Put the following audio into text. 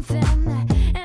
something.